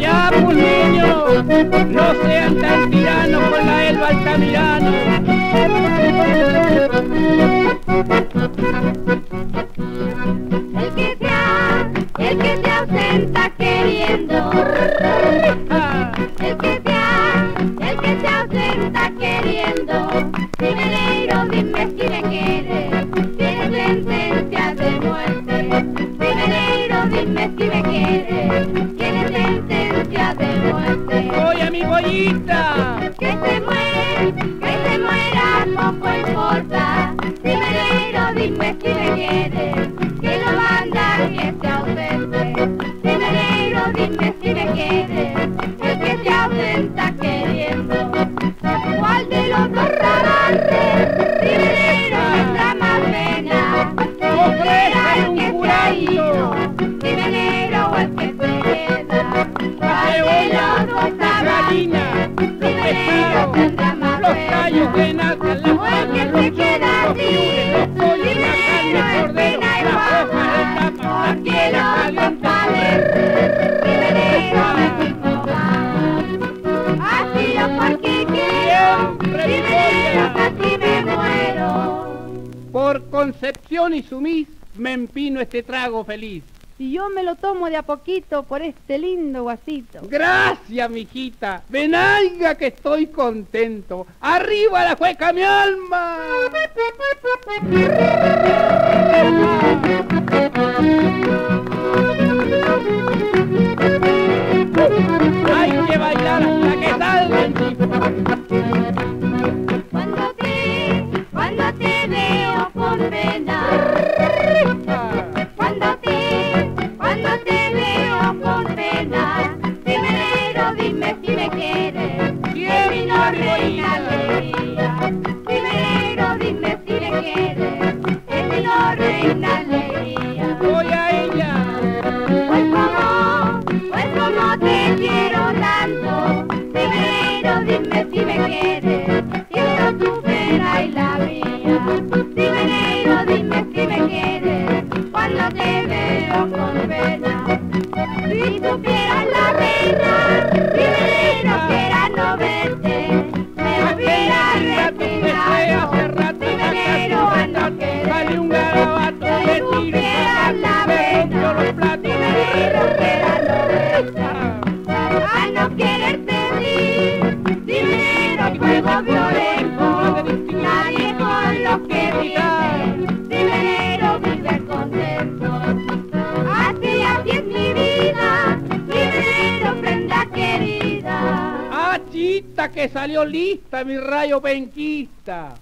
Ya, pues niños, no sean tan El que se el que queda. ¿Cuál de los los pescados, los callos las los los piures, los pollos, la carne, el cordero, las hojas de tapa, las tierras calientes, Así lo porque quiero, primero casi me muero. Por Concepción y Sumis me empino este trago feliz. Y yo me lo tomo de a poquito por este lindo guasito. Gracias, mijita. Venaiga que estoy contento. ¡Arriba la cueca, mi alma! Hay que bailar hasta que salga el tipo. Cuando te, cuando te cuando te veo con pena. Si supieras querida. Ah, chita, que salió lista mi rayo penquista.